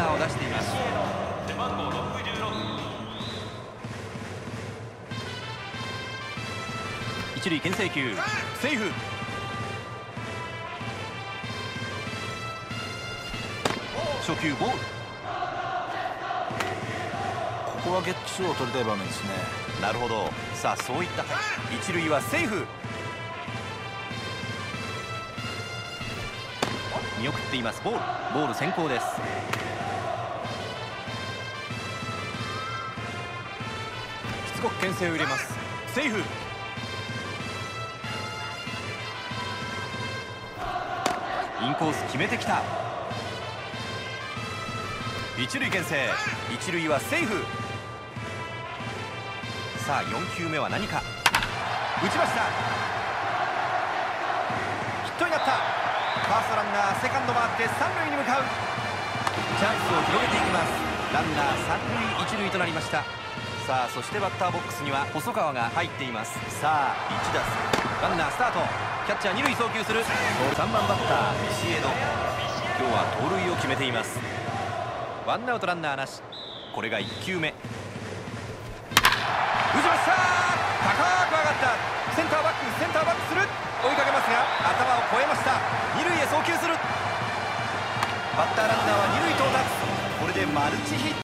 ナーを出しています。一塁牽制球。セーフ。初球ボール。ここはゲッツーを取りたい場面ですね。なるほど。さあそういった一塁はセーフ見送っています。ボール。ボール先行です。しつこく牽制を入れます。セーフ。インコース決めてきた。一塁牽制。一塁はセーフ。さあ4球目は何か。打ちましたヒットになったファーストランナーセカンド回って三塁に向かう。チャンスを広げていきます。ランナー三塁一塁となりました。さあそしてバッターボックスには細川が入っています。さあ1打数ランナースタート。キャッチャー二塁送球する。3番バッタービシエド。今日は盗塁を決めています。ワンアウトランナーなし。これが1球目。バッターランナーは二塁到達。これでマルチヒット。